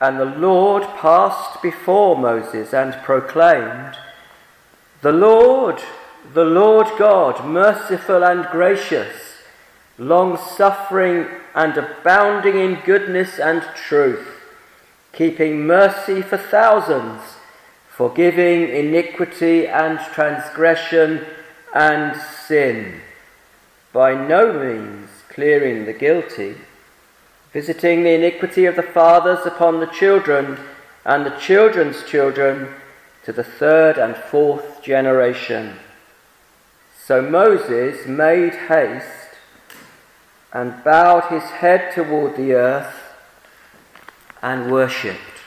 And the Lord passed before Moses and proclaimed, The Lord, the Lord God, merciful and gracious, long suffering and abounding in goodness and truth, keeping mercy for thousands, forgiving iniquity and transgression and sin, by no means clearing the guilty visiting the iniquity of the fathers upon the children and the children's children to the third and fourth generation. So Moses made haste and bowed his head toward the earth and worshipped.